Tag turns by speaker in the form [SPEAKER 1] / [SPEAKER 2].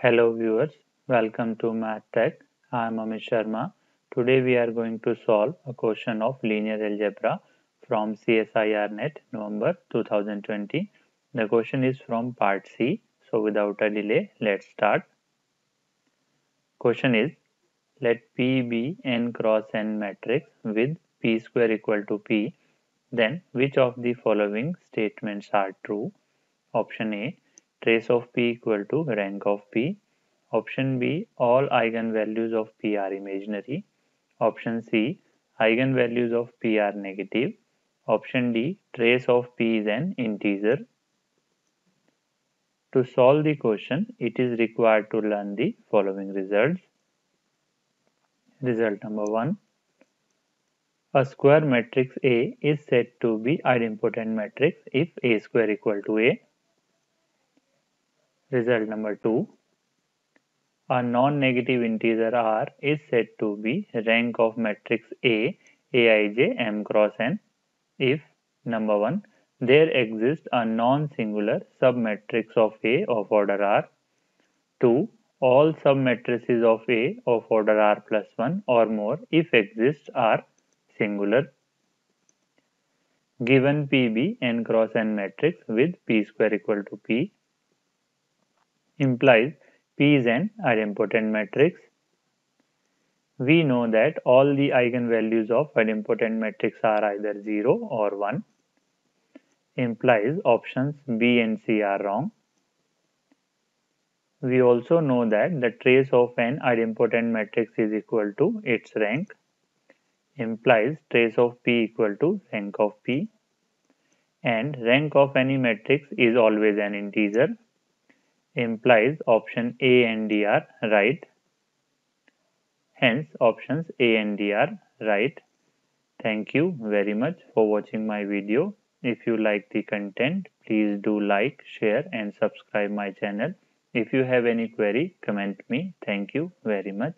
[SPEAKER 1] Hello viewers, welcome to Math Tecz. I am Amit Sharma. Today we are going to solve a question of linear algebra from CSIR Net November 2020. The question is from part C. So without a delay, let's start. Question is, let P be n cross n matrix with P square equal to P. Then which of the following statements are true? Option A trace of p equal to rank of p. Option B, all eigenvalues of p are imaginary. Option C, eigenvalues of p are negative. Option D, trace of p is an integer. To solve the question, it is required to learn the following results. Result number 1. A square matrix A is said to be idempotent matrix if A square equal to A. Result number 2. A non-negative integer R is said to be rank of matrix A, Aij m cross n if number 1 there exists a non-singular submatrix of A of order R. 2. All submatrices of A of order R plus 1 or more if exists are singular. Given PB n cross n matrix with P square equal to P implies P is an idempotent matrix. We know that all the eigenvalues of idempotent matrix are either 0 or 1 implies options B and C are wrong. We also know that the trace of an idempotent matrix is equal to its rank implies trace of P equal to rank of P and rank of any matrix is always an integer implies option A and D are right. Hence options A and D are right. Thank you very much for watching my video. If you like the content, please do like, share and subscribe my channel. If you have any query, comment me. Thank you very much.